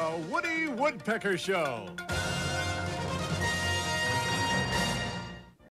The Woody Woodpecker Show.